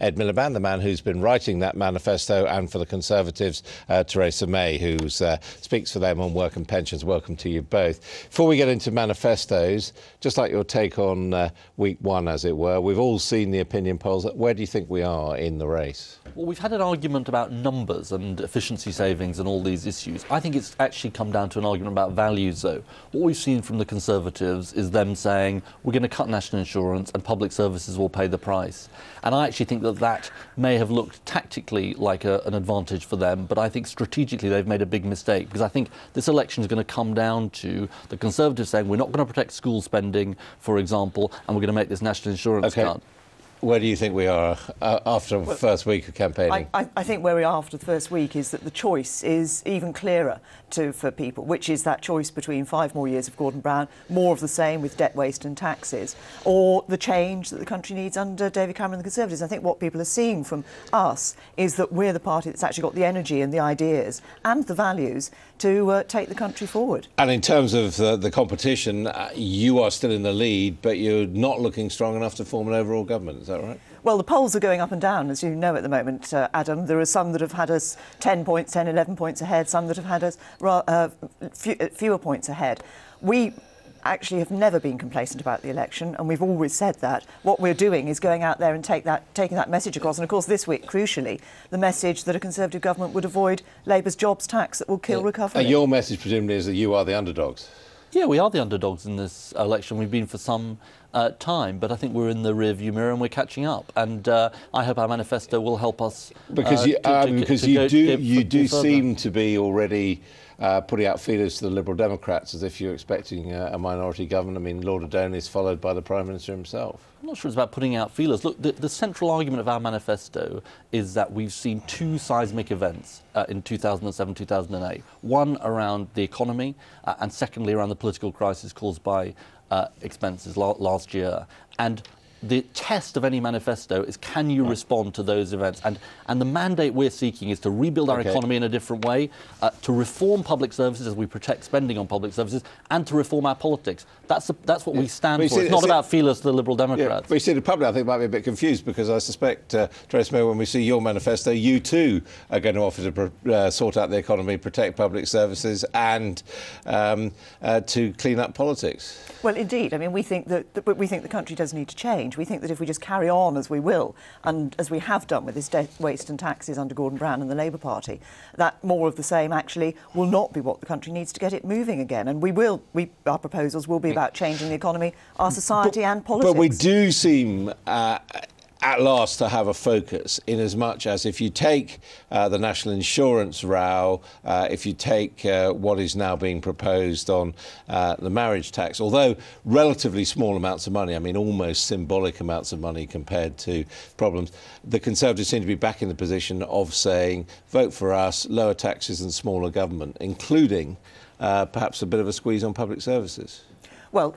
Ed Miliband, the man who's been writing that manifesto, and for the Conservatives, uh, Theresa May, who uh, speaks for them on work and pensions. Welcome to you both. Before we get into manifestos, just like your take on uh, week one, as it were, we've all seen the opinion polls. Where do you think we are in the race? Well, we've had an argument about numbers and efficiency savings and all these issues. I think it's actually come down to an argument about values, though. What we've seen from the Conservatives is them saying we're going to cut national insurance and public services will pay the price. And I actually think that that may have looked tactically like a, an advantage for them, but I think strategically they've made a big mistake because I think this election is going to come down to the Conservatives saying we're not going to protect school spending, for example, and we're going to make this national insurance okay. cut. Where do you think we are uh, after the well, first week of campaigning? I, I, think where we are after the first week is that the choice is even clearer to, for people, which is that choice between five more years of Gordon Brown, more of the same with debt, waste and taxes, or the change that the country needs under David Cameron and the Conservatives. I think what people are seeing from us is that we're the party that's actually got the energy and the ideas and the values to uh, take the country forward. And in terms of uh, the competition, uh, you are still in the lead, but you're not looking strong enough to form an overall government that right? Well, the polls are going up and down, as you know at the moment, uh, Adam. There are some that have had us 10 points, 10, 11 points ahead, some that have had us uh, few, uh, fewer points ahead. We actually have never been complacent about the election, and we've always said that. What we're doing is going out there and take that, taking that message across. And of course, this week, crucially, the message that a Conservative government would avoid Labour's jobs tax that will kill recovery. And your message, presumably, is that you are the underdogs. Yeah, we are the underdogs in this election. We've been for some uh, time, but I think we're in the rearview mirror and we're catching up. And uh, I hope our manifesto will help us. Because you, uh, to, to, because to you do, you do seem to be already uh, putting out feelers to the Liberal Democrats as if you're expecting uh, a minority government. I mean, Lord Adonis is followed by the Prime Minister himself. I'm not sure it's about putting out feelers. Look, the, the central argument of our manifesto is that we've seen two seismic events uh, in 2007 2008. One around the economy, uh, and secondly around the political crisis caused by uh, expenses la last year. And the test of any manifesto is can you right. respond to those events? And, and the mandate we're seeking is to rebuild our okay. economy in a different way, uh, to reform public services as we protect spending on public services, and to reform our politics. That's, a, that's what yeah. we stand for. See, it's not about feelers to the Liberal Democrats. Yeah. But you see, the public, I think, might be a bit confused because I suspect, uh, Theresa May, when we see your manifesto, you too are going to offer to uh, sort out the economy, protect public services, and um, uh, to clean up politics. Well, indeed. I mean, we think that, that we think the country does need to change. We think that if we just carry on as we will, and as we have done with this debt, waste and taxes under Gordon Brown and the Labour Party, that more of the same actually will not be what the country needs to get it moving again. And we will, we, our proposals will be about changing the economy, our society, but, and politics. But we do seem uh, at last to have a focus in as much as if you take uh, the national insurance row, uh, if you take uh, what is now being proposed on uh, the marriage tax, although relatively small amounts of money, I mean almost symbolic amounts of money compared to problems, the Conservatives seem to be back in the position of saying vote for us, lower taxes and smaller government, including uh, perhaps a bit of a squeeze on public services. Well,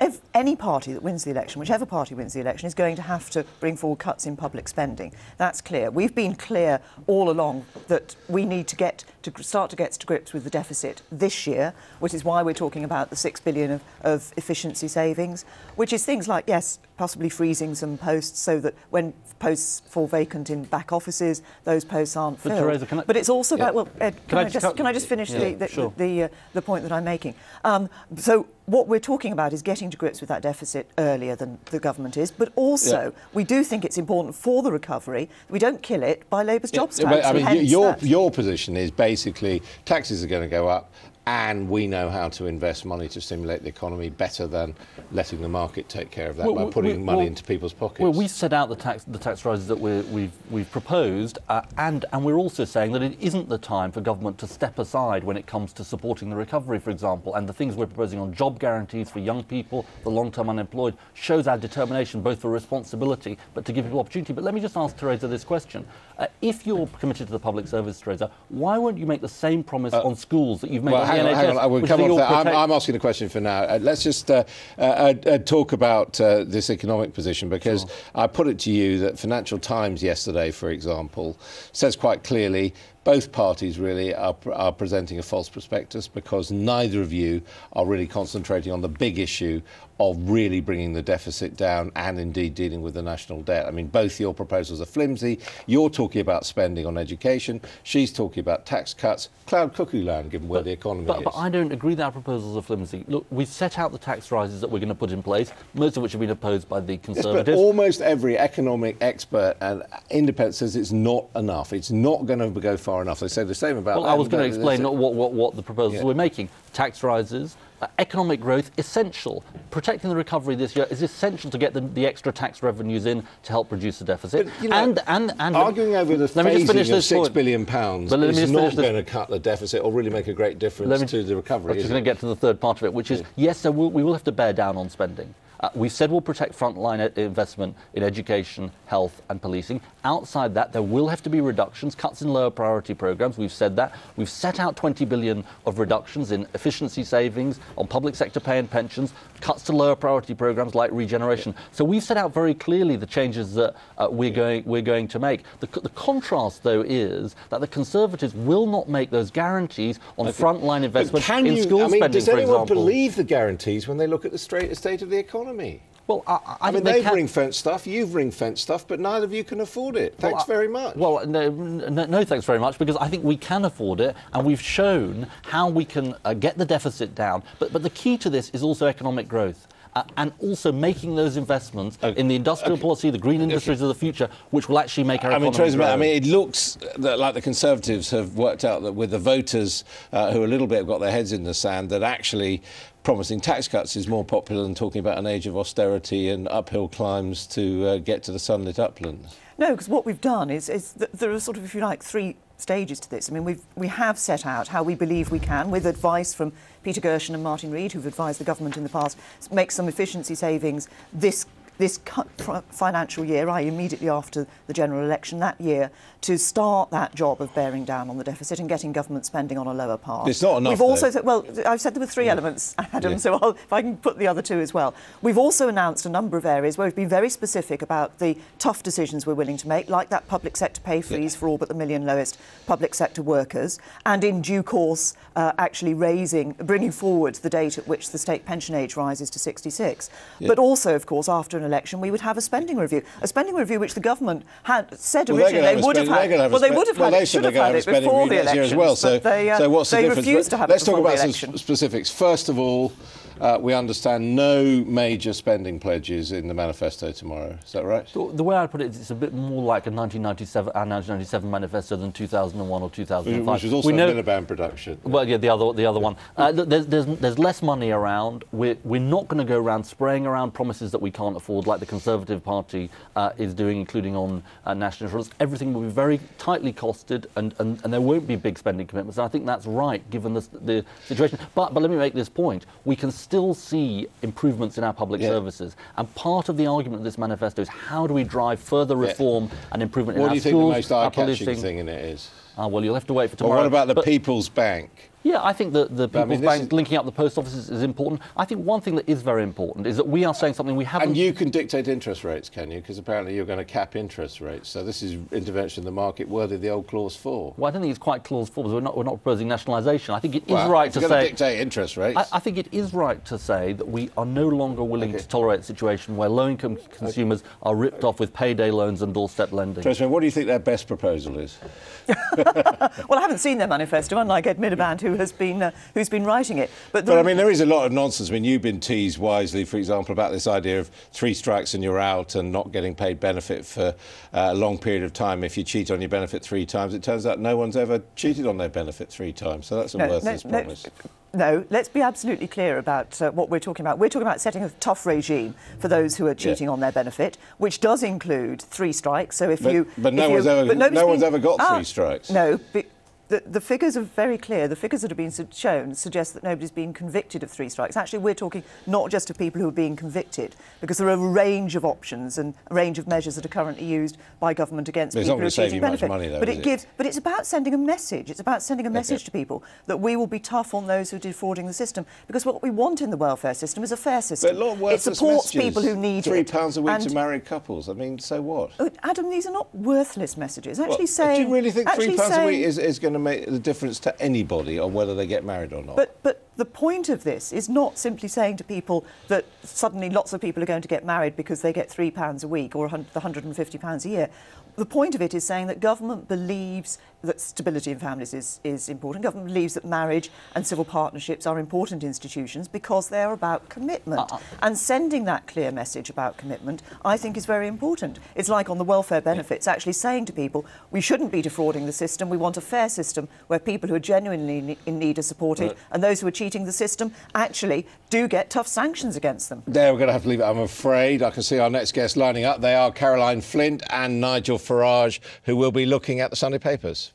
if any party that wins the election, whichever party wins the election, is going to have to bring forward cuts in public spending. That's clear. We've been clear all along that we need to get to start to get to grips with the deficit this year, which is why we're talking about the six billion of, of efficiency savings, which is things like yes, possibly freezing some posts so that when posts fall vacant in back offices, those posts aren't but filled. Theresa, I, but it's also yeah. about well, Ed, can, can, I, I just, can I just finish yeah, the the, sure. the, the, uh, the, point that I'm making? Um, so what we're talking about is getting to grips with that deficit earlier than the government is, but also yeah. we do think it's important for the recovery we don't kill it by Labour's jobs tax. I mean, your your position is basically taxes are going to go up and we know how to invest money to stimulate the economy better than letting the market take care of that well, by putting we, money well, into people's pockets. Well, we set out the tax the tax rises that we have we've, we've proposed, uh, and and we're also saying that it isn't the time for government to step aside when it comes to supporting the recovery, for example, and the things we're proposing on job guarantees for young people, the long-term unemployed, shows our determination both for responsibility but to give people opportunity. But let me just ask Theresa this question: uh, If you're committed to the public service, Theresa, why won't you make the same promise uh, on schools that you've made? Well, hang on, hang on. We'll come on I'm, I'm, asking the question for now. Uh, let's just uh, uh, uh, uh talk about uh, this economic position because sure. I put it to you that Financial Times yesterday, for example, says quite clearly both parties really are, are presenting a false prospectus because neither of you are really concentrating on the big issue of really bringing the deficit down and indeed dealing with the national debt. I mean, both your proposals are flimsy. You're talking about spending on education. She's talking about tax cuts. Cloud cuckoo land, given where but, the economy but, is. But I don't agree that our proposals are flimsy. Look, we've set out the tax rises that we're going to put in place, most of which have been opposed by the Conservatives. Yes, but almost every economic expert and independent says it's not enough. It's not going to go far enough. They say the same about. Well, I was going to explain what, what, what the proposals Yeah. we're making. Tax rises, uh, economic growth, essential. Protecting the recovery this year is essential to get the, the extra tax revenues in to help reduce the deficit. But, you know, and, and, and Arguing over the let me just finish phasing of this six billion pounds But let me is not going to cut the deficit or really make a great difference me- to the recovery. I'm just going to get to the third part of it, which is yes, there will, we will have to bear down on spending. Uh, we said we'll protect frontline investment in education, health, and policing. Outside that, there will have to be reductions, cuts in lower priority programs. We've said that. We've set out 20 billion of reductions in efficiency savings on public sector pay and pensions, cuts to lower priority programs like regeneration. So we've set out very clearly the changes that uh, we're going we're going to make. The, the contrast, though, is that the Conservatives will not make those guarantees on frontline But investment in you, school I mean, spending, does anyone believe the guarantees when they look at the straight state of the economy? Well, I, I, I, mean, think they they've can- ring fenced stuff, you've ring fenced stuff, but neither of you can afford it. Thanks Well, I- very much. Well, no, no, no, thanks very much, because I think we can afford it, and we've shown how we can uh, get the deficit down. But, but the key to this is also economic growth. Uh, and also making those investments in the industrial policy, the green industries of the future, which will actually make our I mean, economy Theresa May, grow. I mean, it looks that, like the Conservatives have worked out that with the voters uh, who a little bit have got their heads in the sand, that actually promising tax cuts is more popular than talking about an age of austerity and uphill climbs to uh, get to the sunlit uplands. No, because what we've done is, is th- there are sort of, if you like, three stages to this. I mean, we've, we have set out how we believe we can, with advice from Peter Gershon and Martin Read, who've advised the government in the past, make some efficiency savings this this financial year, i.e. immediately after the general election that year, to start that job of bearing down on the deficit and getting government spending on a lower path. It's not enough, We've also, though. well, I've said there were three elements, Adam, Yeah. so I'll, if I can put the other two as well. We've also announced a number of areas where we've been very specific about the tough decisions we're willing to make, like that public sector pay freeze for all but the million lowest public sector workers, and in due course, uh, actually raising, bringing forward the date at which the state pension age rises to 66. But also, of course, after an election, we would have a spending review, a spending review which the government had said Well, originally they would have spend- they're gonna had. Well, they would have well, had they it, should have had a it spending before review the year election. as well. So, they, uh, so what's the they difference? to have Let's talk about the some specifics. First of all, uh, we understand no major spending pledges in the manifesto tomorrow. Is that right? The, the way I put it is it's a bit more like a 1997, our 1997 manifesto than 2001 or 2005. Which was also we a know, Miliband production. Well, yeah, the other, the other one. Uh, there's, there's, there's less money around. We're, we're not going to go around spraying around promises that we can't afford, like the Conservative Party uh, is doing, including on uh, national insurance. Everything will be very tightly costed, and, and, and there won't be big spending commitments. And I think that's right, given the, the situation. But, but let me make this point: we can still see improvements in our public Yeah. services, and part of the argument of this manifesto is how do we drive further reform and improvement What in do you think the schools, most eye-catching thing in it is? Ah, well, you'll have to wait for Well, tomorrow. what about the But- People's Bank? Yeah, I think that the But, I mean, Bank is- linking up the post offices is important. I think one thing that is very important is that we are saying something we haven't. And you can dictate interest rates, can you? Because apparently you're going to cap interest rates. So this is intervention in the market worthy of the old clause four. well, I don't think it's quite clause four because we're not, we're not proposing nationalisation. I think it is Well, right if to you're going say. to dictate interest rates. I, I think it is right to say that we are no longer willing to tolerate a situation where low-income consumers are ripped off with payday loans and doorstep lending. Theresa what do you think their best proposal is? Well, I haven't seen their manifesto, unlike Ed Miliband, who has been uh, who's been writing it. But, But I mean, there is a lot of nonsense. I mean, you've been teased wisely, for example, about this idea of three strikes and you're out and not getting paid benefit for uh, a long period of time if you cheat on your benefit three times. It turns out no one's ever cheated on their benefit three times. So that's a worthless promise. no, let's be absolutely clear about uh, what we're talking about. We're talking about setting a tough regime for those who are cheating on their benefit, which does include three strikes. So if But- you, but no one's ever- nobody's no one's ever got Ah, three strikes. No, be, the, the figures are very clear. The figures that have been su- shown suggest that nobody's been convicted of three strikes. Actually, we're talking not just of people who are being convicted, because there are a range of options and a range of measures that are currently used by government against people who are save cheating you much benefit. money, though, but it it? gives, but it's about sending a message. It's about sending a message to people that we will be tough on those who are defrauding the system. Because what we want in the welfare system is a fair system. But a lot of it supports people who need Three it. pounds a week And- to married couples. I mean, so what? Oh, Adam, these are not worthless messages. Actually, What, saying. do you really think three pounds a week is, is going to make the difference to anybody on whether they get married or not? But, but the point of this is not simply saying to people that suddenly lots of people are going to get married because they get £3 a week or the £150 a year. The point of it is saying that government believes that stability in families is, is important. Government believes that marriage and civil partnerships are important institutions because they're about commitment. Uh-uh. And sending that clear message about commitment, I think, is very important. It's like on the welfare benefits, actually saying to people, we shouldn't be defrauding the system. We want a fair system where people who are genuinely in need are supported, Right. and those who are cheating the system actually do get tough sanctions against them. There, we're going to have to leave it, I'm afraid. I can see our next guests lining up. They are Caroline Flint and Nigel Farage, who will be looking at the Sunday papers.